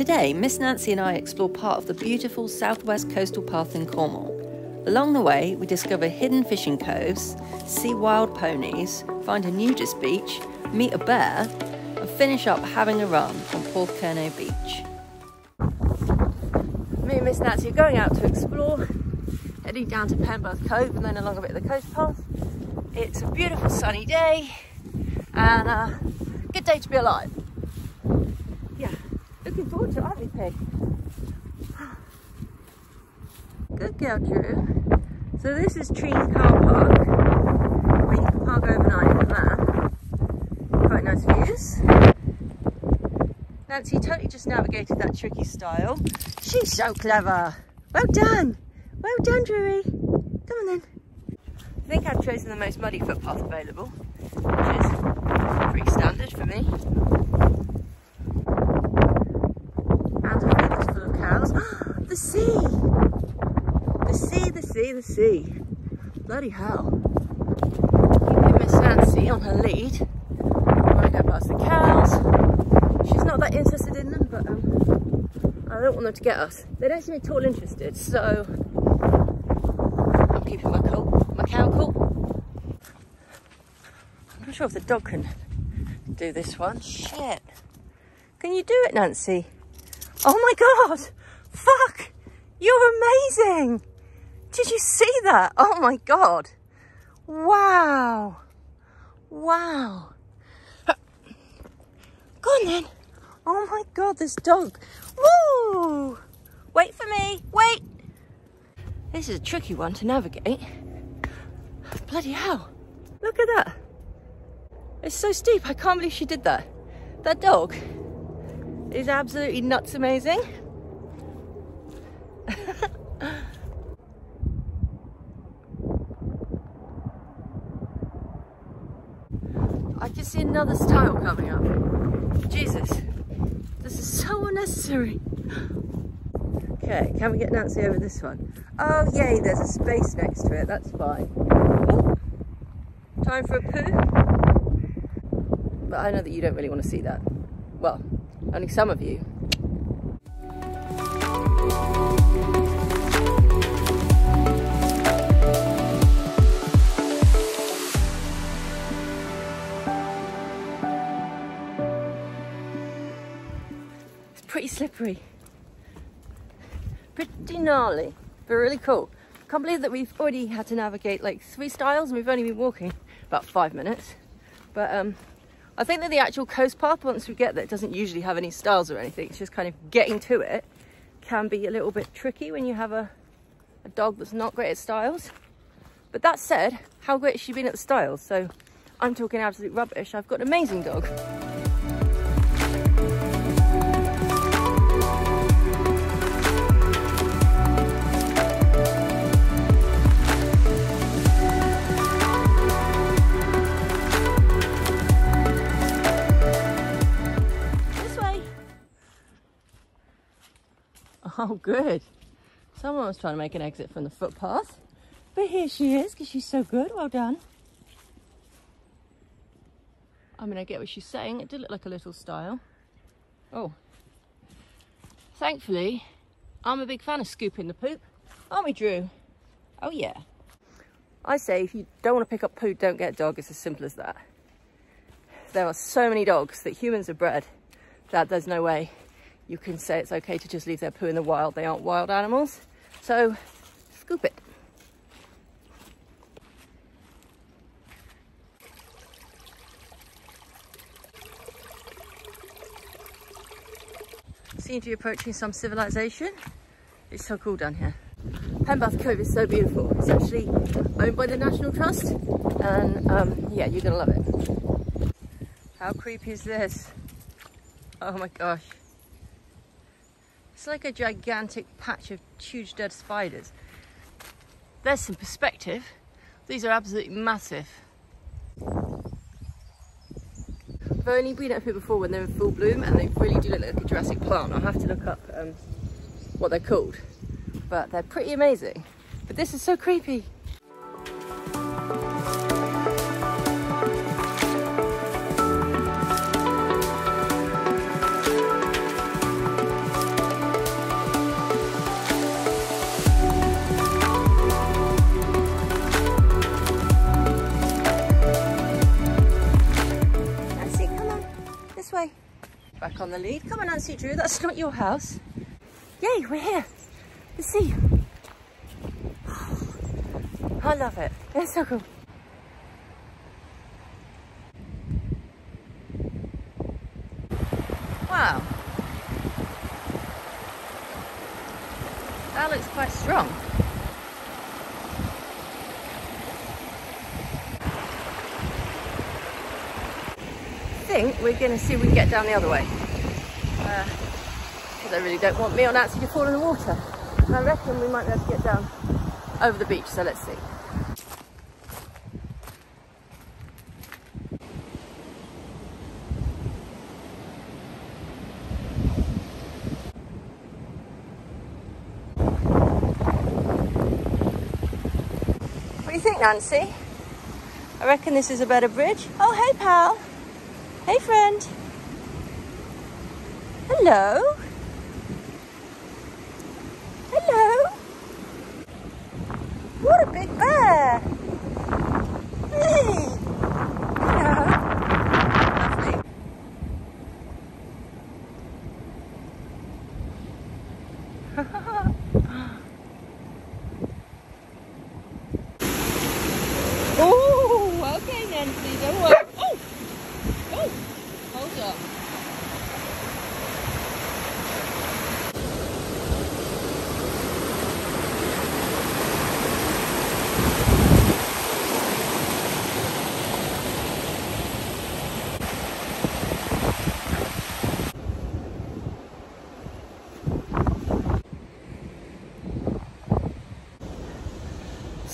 Today, Miss Nancy and I explore part of the beautiful southwest coastal path in Cornwall. Along the way, we discover hidden fishing coves, see wild ponies, find a nudist beach, meet a bear, and finish up having a run on Port Porthcurno Beach. Me and Miss Nancy are going out to explore, heading down to Penberth Cove and then along a bit of the coast path. It's a beautiful sunny day and a good day to be alive. Looking forward to Pig? Good girl, Drew. So this is Treen Car Park, where you can park overnight in there. Quite nice views. Nancy totally just navigated that tricky stile. She's so clever. Well done. Well done, Drewy. Come on then. I think I've chosen the most muddy footpath available, which is pretty standard for me. And a cows. the sea! The sea, the sea, the sea. Bloody hell. Keeping Miss Nancy on her lead. I go past the cows. She's not that interested in them, but um, I don't want them to get us. They don't seem at all interested, so I'm keeping my cool, my cow cool. I'm not sure if the dog can do this one. Shit. Can you do it, Nancy? Oh my God! Fuck! You're amazing! Did you see that? Oh my God. Wow. Wow. Go on then. Oh my God, this dog. Woo! Wait for me, wait. This is a tricky one to navigate. Bloody hell. Look at that. It's so steep, I can't believe she did that. That dog is absolutely nuts amazing. I can see another stile coming up. Jesus, this is so unnecessary. Okay, can we get Nancy over this one? Oh yay, there's a space next to it, that's fine. Time for a poo? But I know that you don't really want to see that. Well, only some of you. Pretty slippery. Pretty gnarly, but really cool. Can't believe that we've already had to navigate like three stiles and we've only been walking about five minutes. But um, I think that the actual coast path, once we get there, doesn't usually have any stiles or anything. It's just kind of getting to it can be a little bit tricky when you have a, a dog that's not great at stiles. But that said, how great has she been at the stiles? So I'm talking absolute rubbish. I've got an amazing dog. Oh, good. Someone was trying to make an exit from the footpath. But here she is, because she's so good. Well done. I mean, I get what she's saying. It did look like a little stile. Oh. Thankfully, I'm a big fan of scooping the poop. Aren't we, Drew? Oh, yeah. I say if you don't want to pick up poo, don't get a dog. It's as simple as that. There are so many dogs that humans have bred that there's no way you can say it's okay to just leave their poo in the wild. They aren't wild animals. So scoop it. Seem to be approaching some civilization. It's so cool down here. Penberth Cove is so beautiful. It's actually owned by the National Trust and um, yeah, you're gonna love it. How creepy is this? Oh my gosh. It's like a gigantic patch of huge dead spiders. There's some perspective. These are absolutely massive. I've only been up here before when they're in full bloom and they really do look like a Jurassic plant. I'll have to look up um, what they're called. But they're pretty amazing. But this is so creepy. Lead. Come on, Nancy Drew, that's not your house. Yay, we're here. The sea. I love it. It's so cool. Wow. That looks quite strong. I think we're going to see if we can get down the other way. They really don't want me or Nancy to fall in the water. And I reckon we might be able to get down over the beach, so let's see. What do you think, Nancy. I reckon this is a better bridge. Oh, hey, pal. Hey, friend. Hello. What a big bear. Hey. Hello.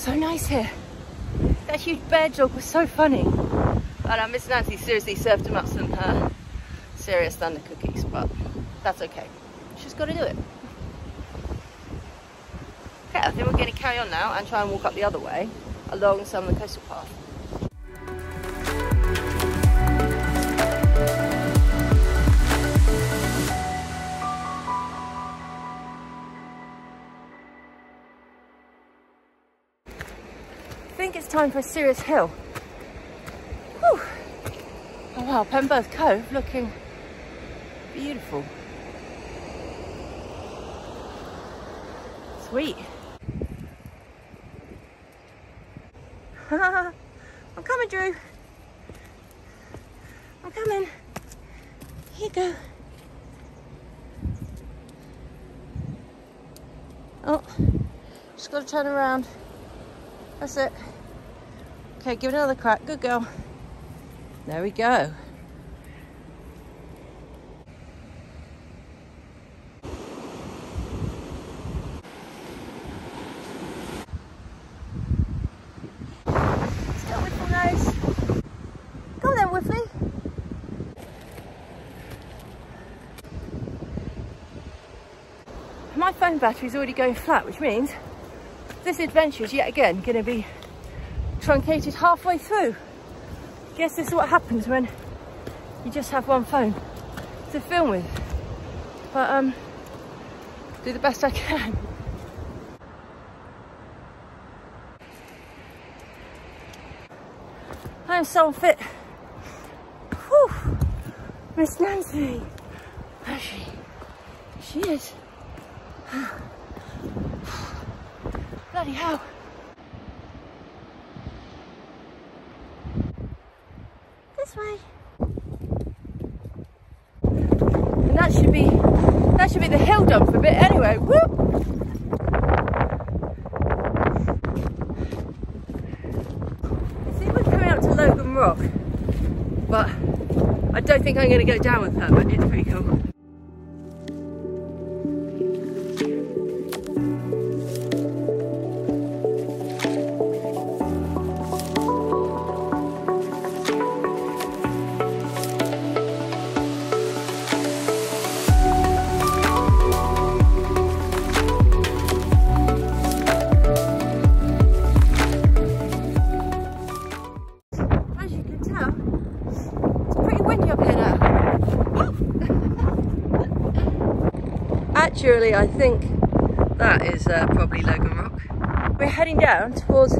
So nice here. That huge bear dog was so funny. And uh, Miss Nancy seriously served him up some uh, serious thunder cookies, but that's okay. She's got to do it. Okay, I think we're going to carry on now and try and walk up the other way along some of the coastal path. Time for a serious hill. Whew. Oh wow, Penberth Cove looking beautiful. Sweet. I'm coming, Drew. I'm coming. Here you go. Oh, just got to turn around. That's it. Okay, give it another crack. Good girl. There we go. Whiffly. My phone battery is already going flat, which means this adventure is yet again going to be truncated halfway through. Guess this is what happens when you just have one phone to film with. But um, do the best I can. I am so fit. Whew. Miss Nancy. Where is she? She is. Bloody hell. Way. And that should be that should be the hill dump for a bit anyway. Whoop! See we're coming up to Logan Rock. But I don't think I'm gonna go down with her, but it's pretty cool. Actually, I think that is uh, probably Logan Rock. We're heading down towards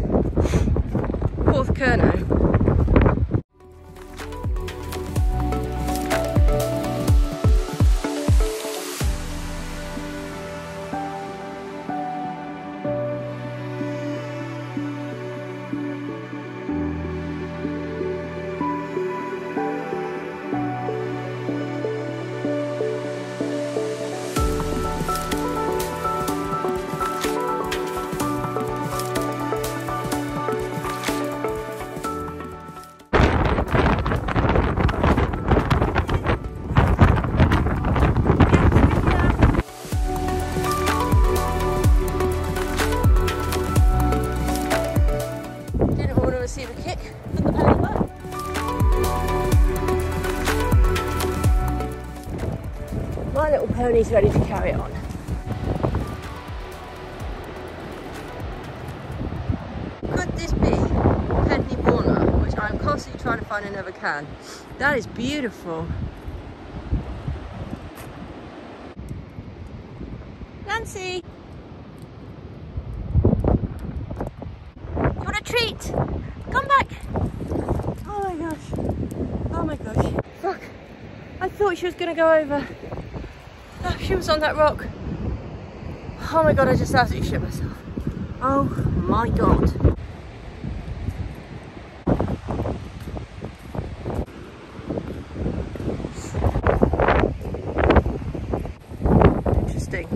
Porthcurno pony's ready to carry on. Could this be Penny Borna, which I'm constantly trying to find and never can? That is beautiful. Nancy! You want a treat? Come back! Oh my gosh. Oh my gosh. Fuck. I thought she was gonna go over. She was on that rock. Oh my god, I just absolutely shit myself. Oh my god. Interesting.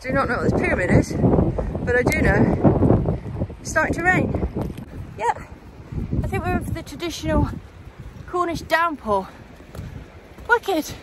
do not know what this pyramid is, but I do know it's starting to rain. Yeah, I think we're in for the traditional Cornish downpour. Wicked.